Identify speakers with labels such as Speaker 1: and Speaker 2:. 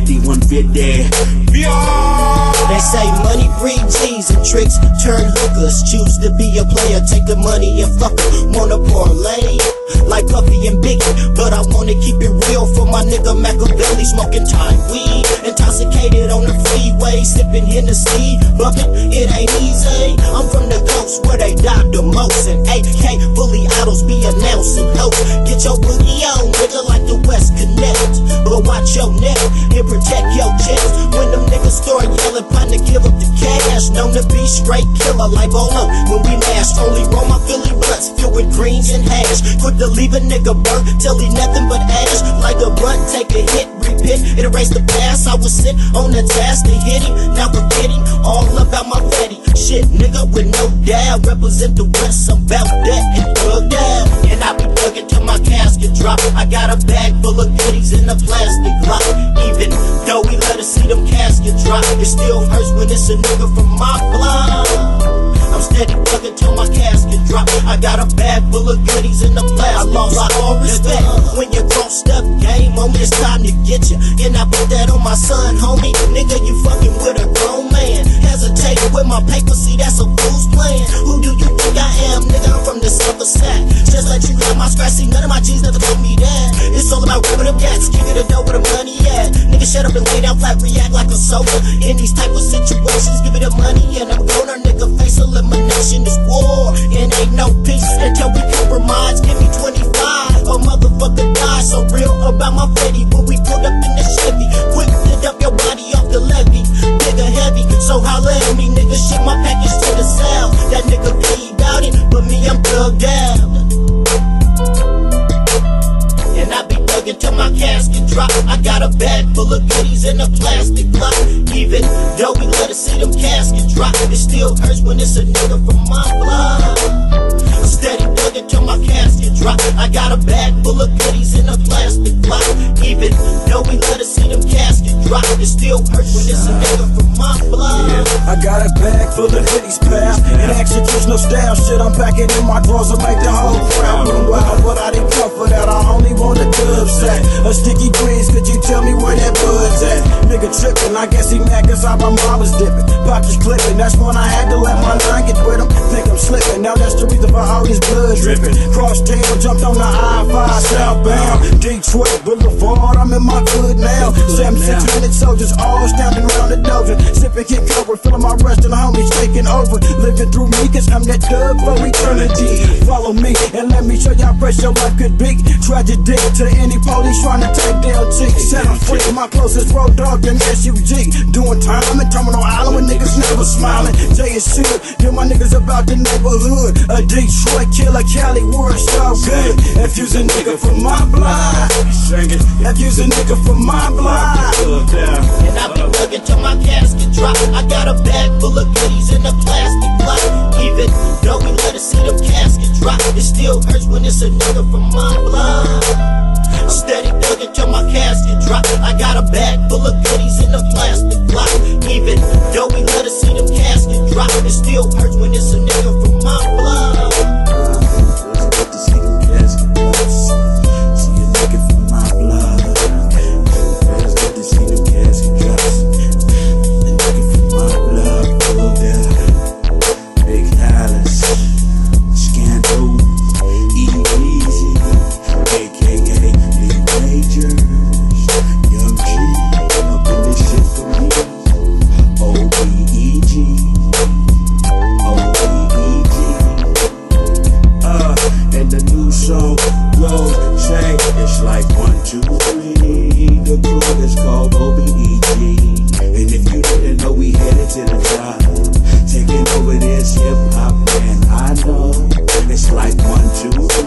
Speaker 1: there.
Speaker 2: They say money breed G's and tricks turn hookers. Choose to be a player, take the money and fuck em. Wanna parlay like Puffy and Biggie, but I wanna keep it real for my nigga Machiavelli, smoking Thai weed, intoxicated on the freeway, sipping Hennessy, bumping it ain't easy. I'm from the coast where they die the most, and AK fully autos be announcing host. Get your boogie on, nigga, like the West Connect, but watch your neck and protect your chest. When them niggas start yelling, partner, give up the cash. Known to be straight killer like Bola when we mash. Only roll my Philly blunts filled with greens and hash. Quick to leave a nigga burnt till he nothing but ash. Like a blunt, take a hit, repent, it erase the past. I was sit on the task to hit him. Now forgetting all about my fatty. Shit, nigga, with no doubt. Represent the West, I'm about that and thug down. And I be thugging till my casket drop. I got a bag full of goodies in a plastic lock. Even though we let us see them caskets drop, it still hurts when it's a nigga from my block. I'm steady plugging till my casket drop. I got a bag full of goodies in the plastic. I lost all respect when you crossed up game on. It's time to get you. And I put that on my son, homie. Nigga, my scratch. See, none of my G's never told me that. It's all about rubbing up gas, kicking the dough where the money at. Nigga, shut up and lay down flat, react like a soda. In these type of situations, give it the money and I'm gonna nigga face Thugging till my casket drop. I got a bag full of goodies in a plastic block. Even though we let us see them caskets drop, it still hurts when it's a nigga from my block. Steady thugging till my casket drop. I got a bag full of goodies in a plastic block. Even though we let us see them caskets drop, it still hurts when it's a nigga from my block.
Speaker 3: I got a bag full of hoodies, pal. And executional style shit, I'm packing in my to make the whole crowd run wild. But I didn't come for that, I only want a dub sack. A sticky greens, Trippin', I guess he mad cause how my mom was dipping. Pockets clipping, that's when I had to let my line get with him. Think I'm slipping, now that's the reason for all this blood dripping. Cross town, jumped on the I-5 southbound. Detroit Boulevard, I'm in my hood now. Seven six minute soldiers all standing around the dozer. Sipping, kick cover, feeling my rest and the homies taking over. Living through me, cause I'm that thug for eternity. Follow me and let me show you how fresh your life could be. Tragedy to any police trying to take their cheek. Set free, my closest road dog than SUG. Doing time in Terminal Island when niggas never smiling. Jay is shit, then my niggas about the neighborhood. A Detroit killer, Cali world so good. If you's a nigga from my block. If you's a nigga from my block,
Speaker 2: And I be thugging till my casket drop. I got a bag full of goodies in a plastic block. Even though we let us see them caskets drop, it still hurts when it's a nigga from my block. Steady thugging till my casket drop. I got a bag full of drop, it still hurts
Speaker 3: like one, two, three. The crew is called OBEG. And if you didn't know, we headed to the top. Taking over this hip hop, man, I know. It's like one, two, three.